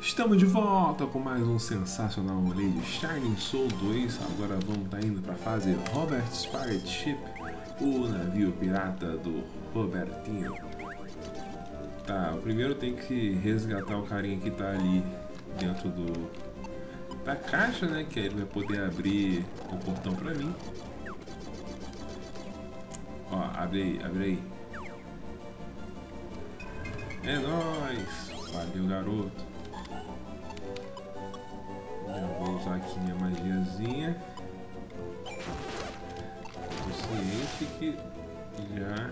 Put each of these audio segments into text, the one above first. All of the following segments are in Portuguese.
Estamos de volta com mais um sensacional rolê de Shining Soul 2. Agora vamos estar tá indo para a fase Robert's Pirate Ship, o navio pirata do Robertinho. Tá, o primeiro tem que resgatar o carinha que tá ali dentro do da caixa, né? Que aí ele vai poder abrir o portão para mim. Ó, abre aí, abre aí. É nóis! Valeu, garoto. Usar aqui minha magiazinha. Tô ciente que já...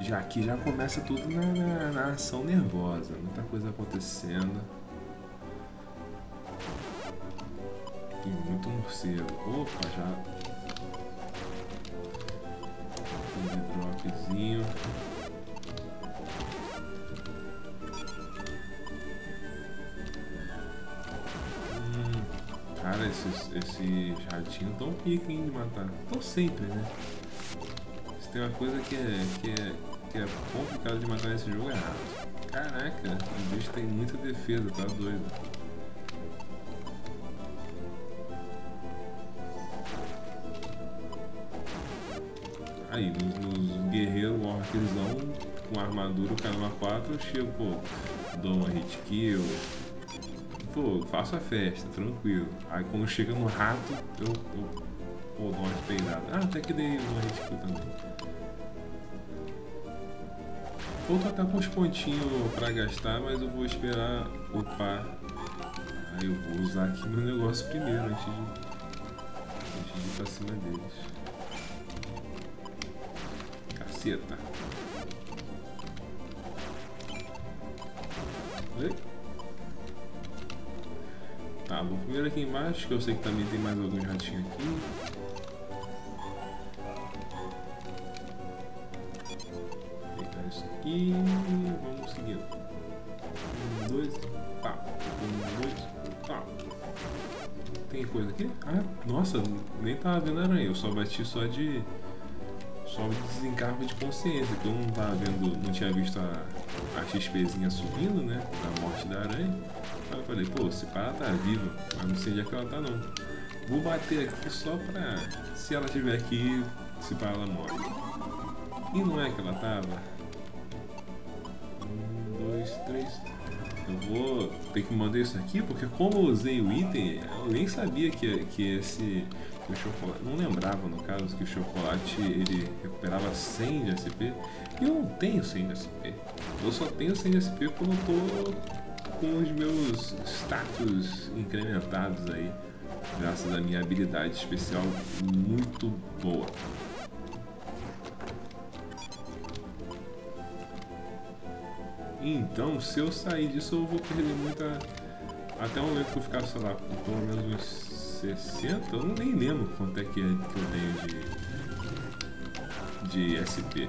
Já aqui já começa tudo na, na, na ação nervosa. Muita coisa acontecendo. E muito morcego. Opa, já... Um dropzinho. Esses ratinhos tão pica de matar. Tão sempre, né? Se tem uma coisa que é, que é, que é complicado de matar nesse jogo é rato. Caraca, o bicho tem muita defesa, tá doido. Aí, nos, nos guerreiros orczão com armadura, o Karma 4, eu chego, pô, dou uma hit kill, pô, faço a festa, tranquilo. Aí quando chega no rato, eu, eu pô, dou uma peidada. Ah, até que dei uma hit também. Ou tô até com os pontinhos pra gastar, mas eu vou esperar upar. Aí eu vou usar aqui meu negócio primeiro, antes de, antes de ir pra cima deles. Caceta. Ei. Tá, primeiro aqui embaixo, que eu sei que também tem mais alguns ratinhos aqui. Aqui, vamos seguindo. Um, dois, pá. Um, dois, pá. Tem coisa aqui? Ah, nossa, nem tava vendo aranha, eu só bati só de... Só de desencargo de consciência, que eu não tava vendo, não tinha visto a, a XPzinha subindo, né, da morte da aranha. Eu falei, pô, se pá, tá viva, mas não sei onde é que ela tá não. Vou bater aqui só pra, se ela estiver aqui, se pá, ela morre. E não é que ela tava? Um, dois, três... Eu vou ter que mandar isso aqui, porque como eu usei o item, eu nem sabia que, que esse... Que o chocolate, não lembrava no caso que o chocolate ele recuperava 100 de SP. E eu não tenho 100 de SP. Eu só tenho 100 de SP quando eu tô com os meus status incrementados aí, graças à minha habilidade especial muito boa. Então, se eu sair disso, eu vou perder muita. Até o momento que eu ficar, sei lá, com pelo menos uns 60, eu nem lembro quanto é que, é eu tenho de, de SP.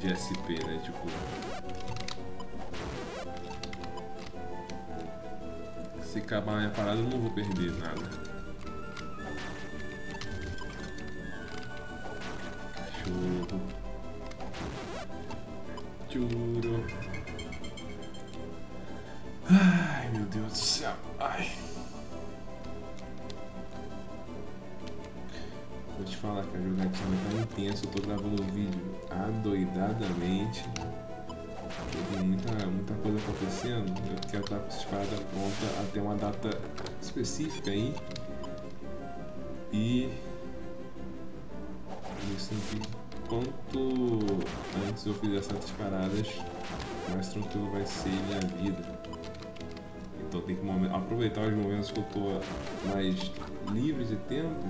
De, SP, né? Tipo. Se acabar a minha parada eu não vou perder nada. Específica aí. E isso aqui, quanto antes eu fizer essas paradas, mais tranquilo vai ser minha vida. Então tem que aproveitar os momentos que eu tô mais livre de tempo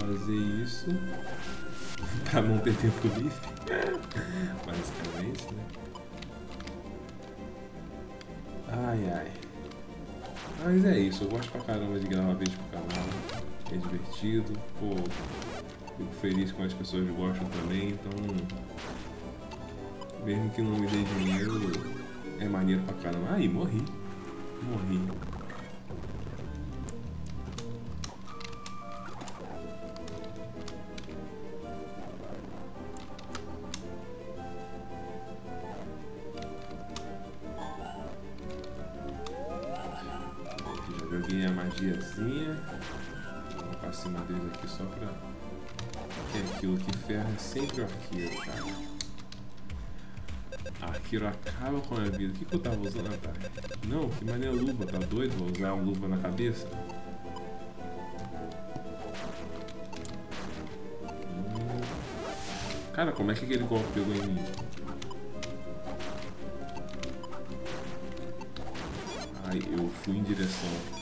fazer isso para não ter tempo livre. Basicamente, né? Ai, ai. Mas é isso, eu gosto pra caramba de gravar vídeo pro canal. É divertido, pô. Fico feliz com as pessoas gostam também, então. Mesmo que não me dê dinheiro, é maneiro pra caramba. Aí, morri. Morri. Joguei a magiazinha. Vou pra cima deles aqui só pra. Que aquilo que ferra é sempre o arqueiro, cara. Arqueiro acaba com a minha vida. O que, que eu tava usando? Tá. Não, que maneira luva, tá doido? Vou usar a luva na cabeça? Hum. Cara, como é que aquele golpe pegou em mim? Eu fui em direção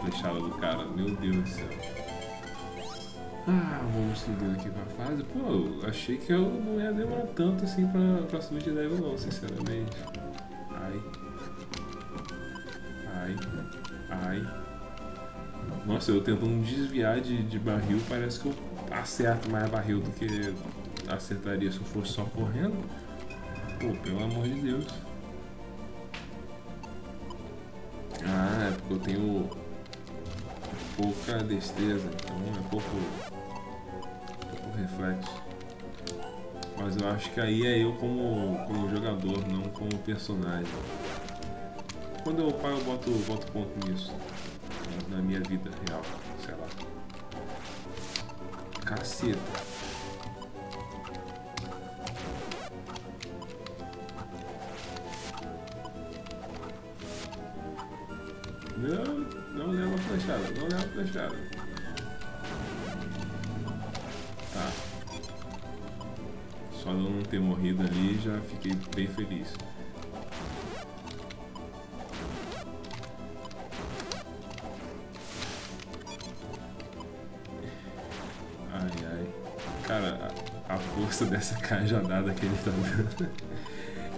flechada do cara. Meu Deus do céu. Ah, vamos seguir aqui pra fase. Pô, achei que eu não ia demorar tanto assim pra, pra subir de level não, sinceramente. Ai. Ai. Ai. Nossa, eu tentando desviar de, de barril, parece que eu acerto mais barril do que acertaria se eu fosse só correndo. Pô, pelo amor de Deus. Ah, é porque eu tenho pouca destreza, então é pouco, pouco reflexo. Mas eu acho que aí é eu como, como jogador, não como personagem. Quando eu paro, eu boto, boto ponto nisso. Na minha vida real, sei lá. Caceta. Não leva a flechada. Tá. Só eu não ter morrido ali, já fiquei bem feliz. Ai, ai. Cara, a força dessa cajadada que ele tá dando.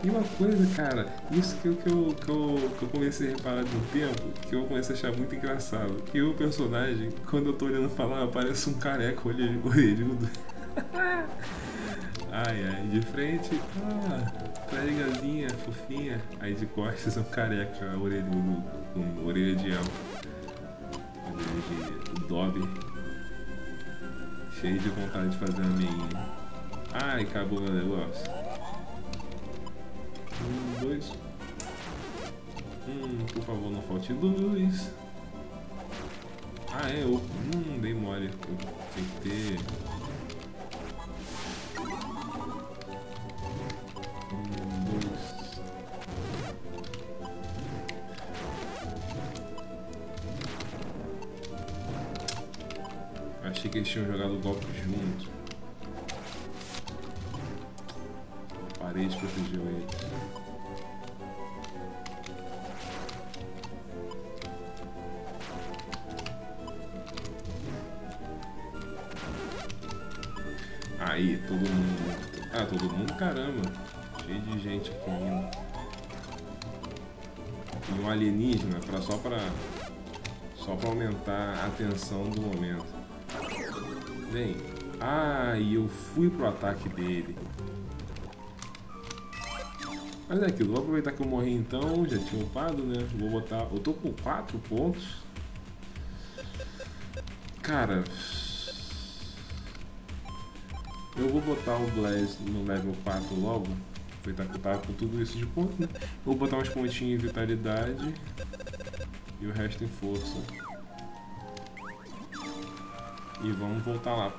E uma coisa, cara, isso que eu, que, eu, que, eu, que eu comecei a reparar de um tempo, que eu comecei a achar muito engraçado. Que o personagem, quando eu tô olhando pra lá, parece um careca orelhudo. ai, ai, de frente, ah, legalzinha, fofinha. Aí de costas é um careca orelhudo, com orelha de elfo. Orelha de Dobby. Cheio de vontade de fazer a meinha. Ai, acabou meu negócio. Por favor, não falte luz. Ah, é, eu. Hum, dei mole. Eu tenho que ter. Um, dois. Achei que eles tinham jogado o golpe junto. Parede protegeu. E um alienígena pra, só pra. Só pra aumentar a tensão do momento. Vem. Ah, e eu fui pro ataque dele. Mas é aquilo, vou aproveitar que eu morri então, já tinha upado, né? Vou botar. Eu tô com 4 pontos. Cara, eu vou botar o Blast no level 4 logo. Aproveitar que eu tava com tudo isso de ponto? Vou botar umas pontinhas em vitalidade. E o resto em força. E vamos voltar lá.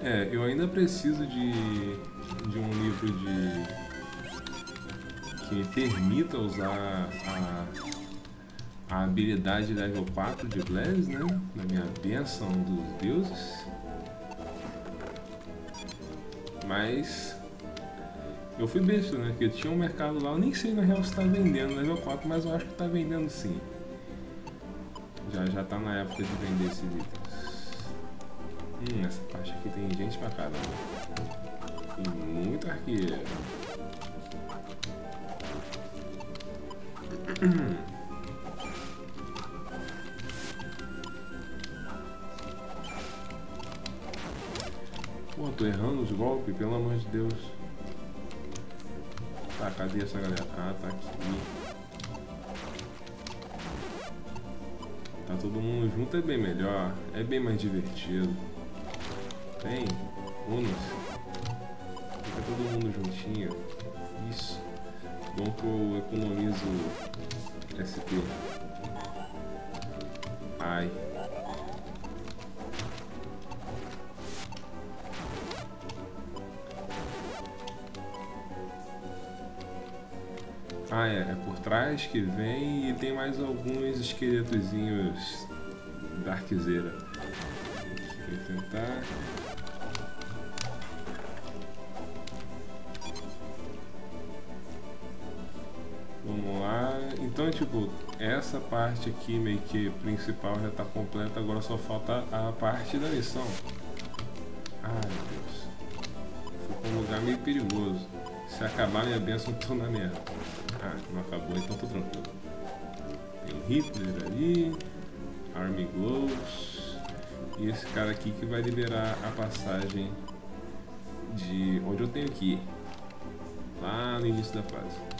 É, eu ainda preciso de de um livro de que permita usar a, a habilidade level 4 de Blaze, né? Na minha benção dos deuses. Mas Eu fui besta, né? Porque tinha um mercado lá, eu nem sei na real se tá vendendo level 4, mas eu acho que tá vendendo sim. Já, já tá na época de vender esses itens. Hum, essa parte aqui tem gente pra caramba. E muito arqueiro. Pô, tô errando os golpes, pelo amor de Deus. Tá, cadê essa galera? Ah, tá aqui. Tá todo mundo junto é bem melhor, é bem mais divertido. Vem, une-se. Fica todo mundo juntinho. Isso. Bom que eu economizo SP. Ai. Ah, é, é por trás que vem e tem mais alguns esqueletozinhos da arquiseira. Vou tentar. Então, tipo, essa parte aqui meio que principal já está completa, agora só falta a parte da missão. Ai, meu Deus. Pra um lugar meio perigoso. Se acabar minha bênção, tô na merda. Ah, não acabou, então tô tranquilo. Tem o Hitler ali, Army Gloves e esse cara aqui que vai liberar a passagem de onde eu tenho que ir. Lá no início da fase.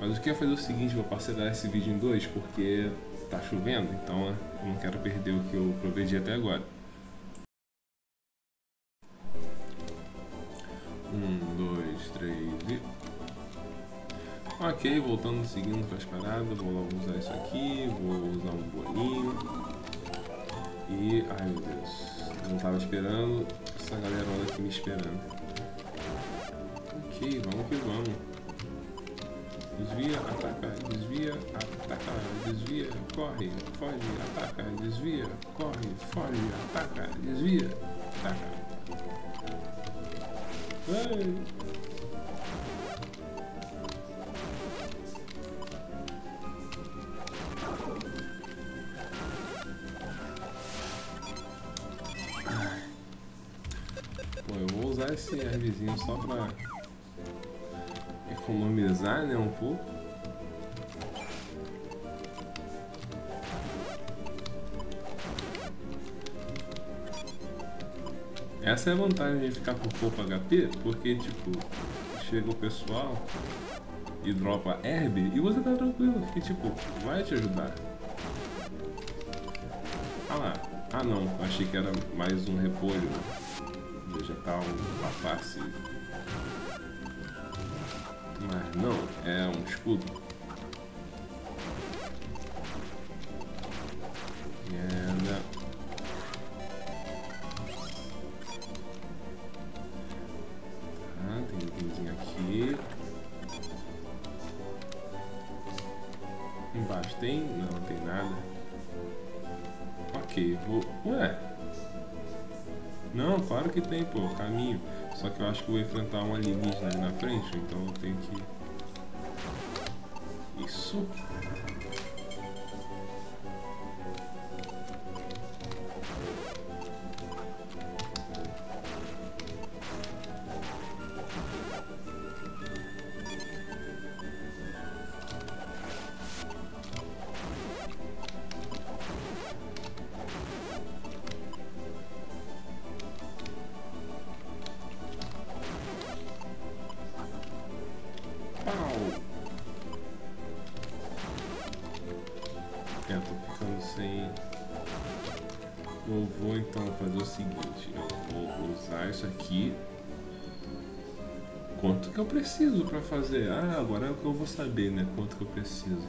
Mas eu ia fazer o seguinte, vou parcelar esse vídeo em dois, porque tá chovendo, então eu não quero perder o que eu prometi até agora. Um, dois, três e... Ok, voltando, seguindo com as paradas, vou logo usar isso aqui, vou usar um bolinho. E... ai meu Deus, não tava esperando essa galera aqui me esperando. Ok, vamos que vamos. Desvia, ataca, desvia, ataca, desvia, corre, foge, ataca, desvia, corre, foge, ataca, desvia, ataca. Bom, eu vou usar esse herbzinho só pra economizar, né, um pouco. Essa é a vantagem de ficar por pouco HP, porque, tipo, chega o pessoal e dropa herb e você tá tranquilo, que, tipo, vai te ajudar. Ah lá, ah não, achei que era mais um repolho vegetal, uma face não, é um escudo. Merda. Ah, tem um itemzinho aqui. Embaixo tem? Não, não tem nada. Ok, vou... Ué? Não, claro que tem, pô, caminho. Só que eu acho que vou enfrentar um alienígena ali na frente, então eu tenho que... Isso. Eu vou então fazer o seguinte, eu vou usar isso aqui. Quanto que eu preciso para fazer? Ah, agora é o que eu vou saber, né? Quanto que eu preciso.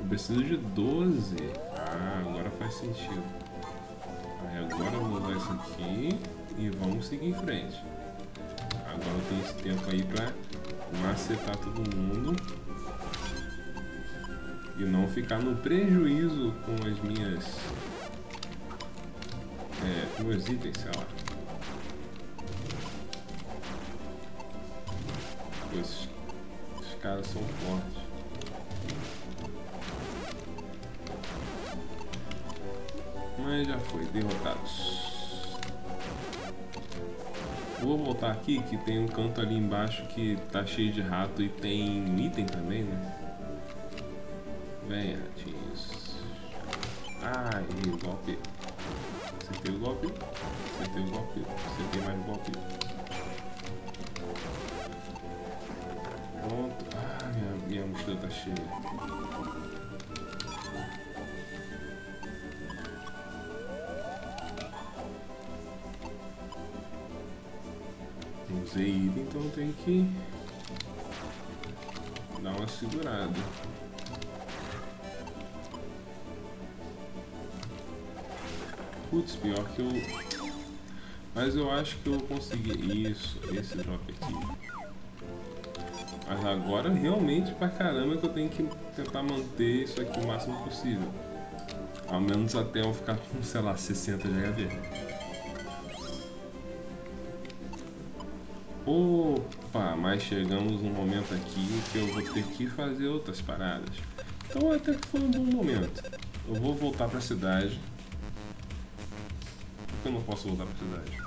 Eu preciso de 12. Ah, agora faz sentido. Aí agora eu vou usar isso aqui e vamos seguir em frente. Agora eu tenho esse tempo aí pra macetar todo mundo. E não ficar no prejuízo com as minhas meus itens, sei lá. Esses, esses caras são fortes. Mas já foi, derrotados. Vou voltar aqui que tem um canto ali embaixo que tá cheio de rato e tem item também, né? Vem, ratinhos. Ai, golpe. Acertei o golpe. Acertei o golpe. Acertei mais um golpe. Pronto. Ah, minha, minha mochila tá cheia. Usei item, então tenho que dar uma segurada. Putz, pior que eu... Mas eu acho que eu consegui... Isso, esse drop aqui. Mas agora realmente pra caramba que eu tenho que tentar manter isso aqui o máximo possível. Ao menos até eu ficar com, sei lá, 60 de HD. Opa, mas chegamos num momento aqui que eu vou ter que fazer outras paradas. Então até que foi um bom momento. Eu vou voltar pra cidade que eu não posso voltar pra cidade?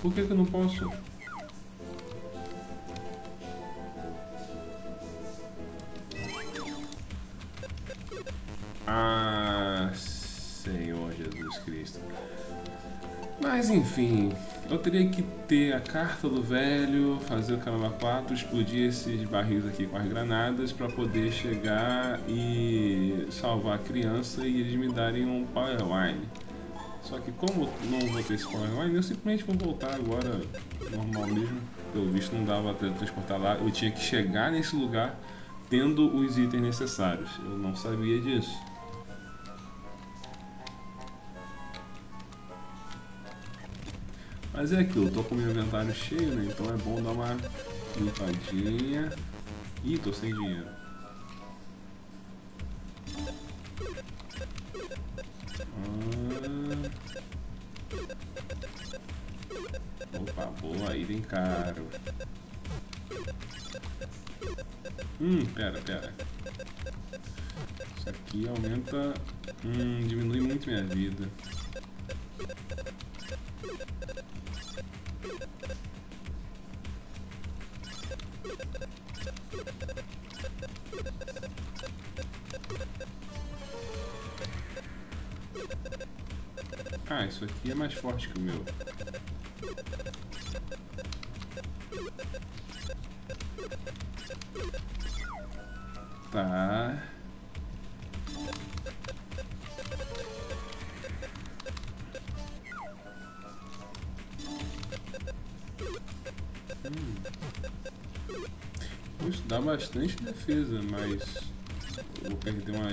Por que que eu não posso? Ah, Senhor Jesus Cristo. Mas enfim, eu teria que ter a carta do velho, fazer o Caramba 4, explodir esses barris aqui com as granadas para poder chegar e salvar a criança e eles me darem um Power Wine. Só que como não vou ter esse Power Wine, eu simplesmente vou voltar agora normal mesmo. Pelo visto não dava para transportar lá, eu tinha que chegar nesse lugar tendo os itens necessários. Eu não sabia disso. Mas é aquilo, tô com meu inventário cheio, né? Então é bom dar uma limpadinha. Ih, tô sem dinheiro. Ah. Opa, boa, item caro. Hum, pera, pera. Isso aqui aumenta... Hum, diminui muito minha vida. Mais forte que o meu. Tá. Hum. Isso dá bastante defesa, mas vou perder uma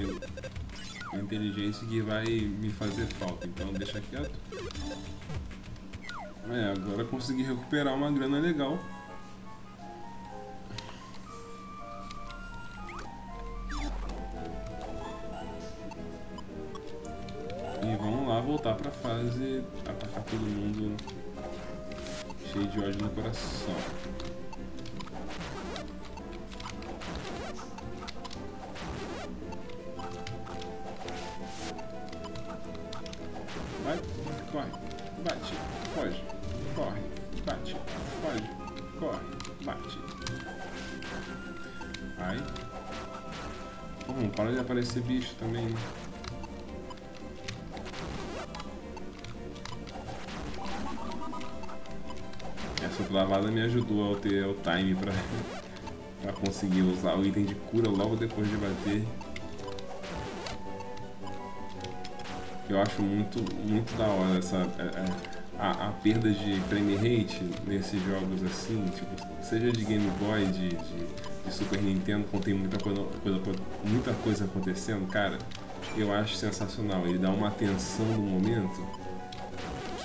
inteligência que vai me fazer falta, então deixa quieto. É, agora consegui recuperar uma grana legal. E vamos lá voltar pra fase atacar todo mundo cheio de ódio no coração. Essa lavada me ajudou a ter o time pra, Pra conseguir usar o item de cura logo depois de bater. Eu acho muito, muito da hora essa, é, é, a, a perda de frame rate nesses jogos assim, tipo, seja de Game Boy, de, de, de Super Nintendo, quando tem muita coisa, coisa, muita coisa acontecendo, cara, eu acho sensacional. Ele dá uma atenção no momento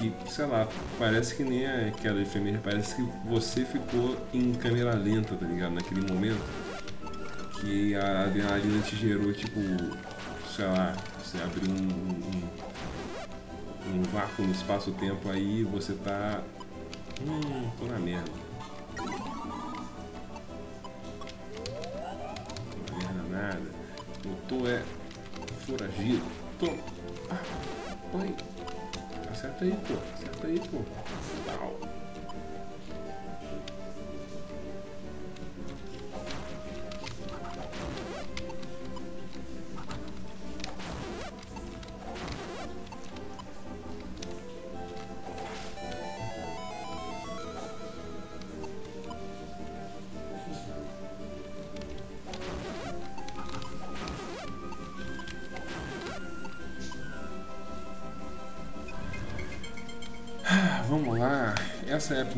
que, sei lá, parece que nem aquela enfermeira, parece que você ficou em câmera lenta, tá ligado? Naquele momento que a adrenalina te gerou, tipo, sei lá, você abriu um, um, um vácuo no espaço-tempo aí você tá. Hum, tô na merda. Tô na merda nada. Eu tô é. foragido. Tô. Ah. Acerta aí, pô. Acerta aí, pô.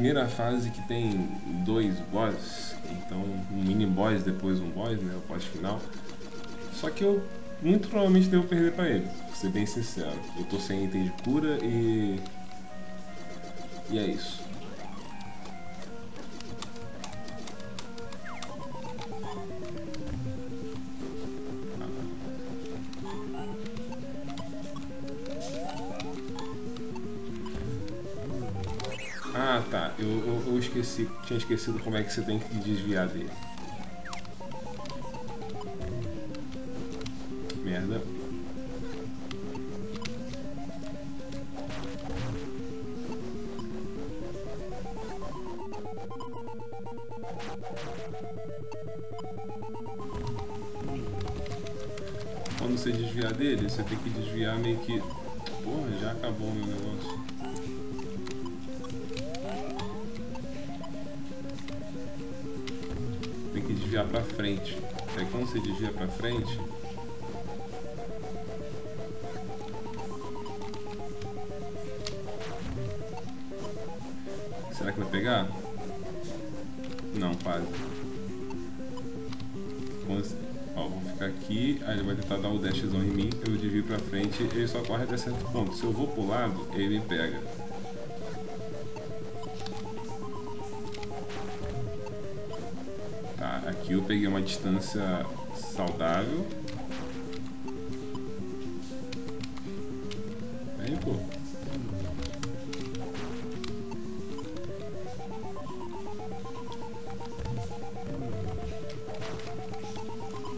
Primeira fase que tem dois bosses. Então, um mini boss, depois um boss, né? O boss final. Só que eu muito provavelmente devo perder pra ele, pra ser bem sincero. Eu tô sem item de cura e. E é isso. Eu, eu, eu, esqueci, tinha esquecido como é que você tem que desviar dele. Desviar para frente. Aí quando você desvia para frente, será que vai pegar? Não, quase. Ó, vou ficar aqui, aí ele vai tentar dar o dashzão em mim, eu desvio pra frente, ele só corre até certo ponto. Se eu vou pro lado, ele me pega. Aqui eu peguei uma distância saudável. Vem, pô.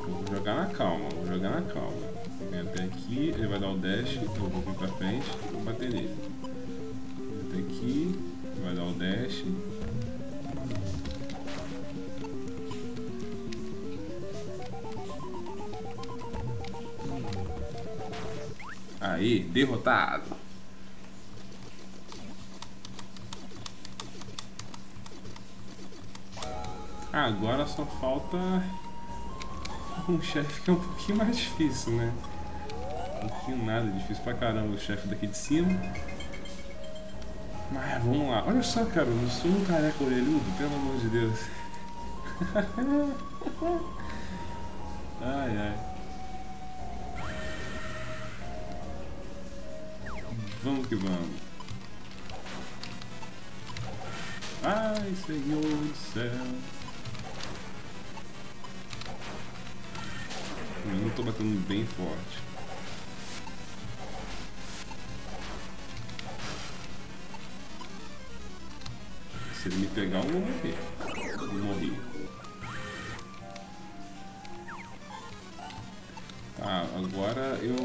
Vou jogar na calma, vou jogar na calma. Vem até aqui, ele vai dar o dash, eu vou vir pra frente e vou bater nele. Até aqui, vai dar o dash. Aí, derrotado. Agora só falta um chefe que é um pouquinho mais difícil, né? Um pouquinho nada, difícil pra caramba o chefe daqui de cima. Mas vamos lá. Olha só, cara, eu sou um careca orelhudo, pelo amor de Deus. ai, ai. Vamos que vamos. Ai, Senhor do céu. Eu não tô batendo bem forte. Se ele me pegar, eu vou morrer. Eu morri. Tá, agora eu...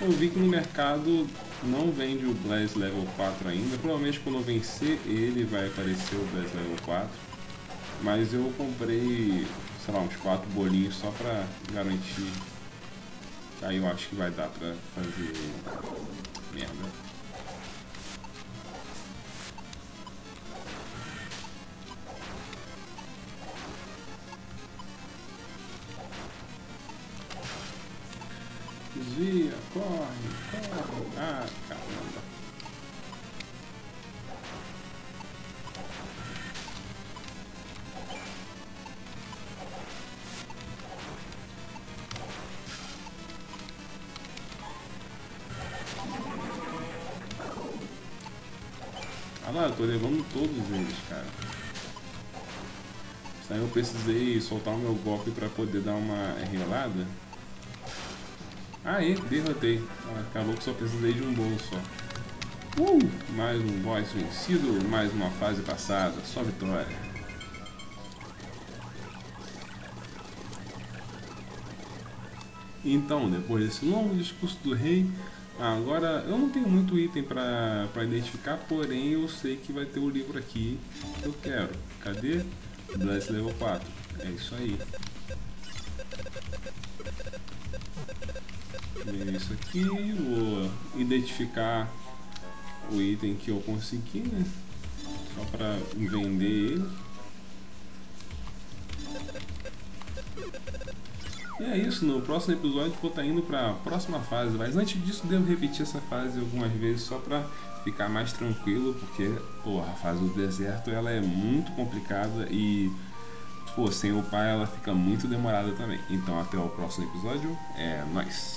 Eu vi que no mercado não vende o Blaze Level 4 ainda. Provavelmente quando eu vencer ele vai aparecer o Blaze Level 4. Mas eu comprei, sei lá, uns 4 bolinhos só pra garantir. Aí eu acho que vai dar pra fazer merda. Lá, eu tô levando todos eles, cara. Aí eu precisei soltar o meu golpe pra poder dar uma relada. Aí, derrotei. Ah, acabou que só precisei de um bolo só. Uh! Mais um boss vencido, mais uma fase passada, só vitória. Então, depois desse longo discurso do rei, agora eu não tenho muito item para identificar, porém eu sei que vai ter o livro aqui que eu quero. Cadê? Bless Level 4. É isso aí. É isso aqui, vou identificar o item que eu consegui, né? Só para vender ele. É isso, no próximo episódio vou estar tá indo para a próxima fase, mas antes disso devo repetir essa fase algumas vezes só para ficar mais tranquilo, porque porra, a fase do deserto ela é muito complicada e pô, sem o pai ela fica muito demorada também. Então até o próximo episódio, é nóis!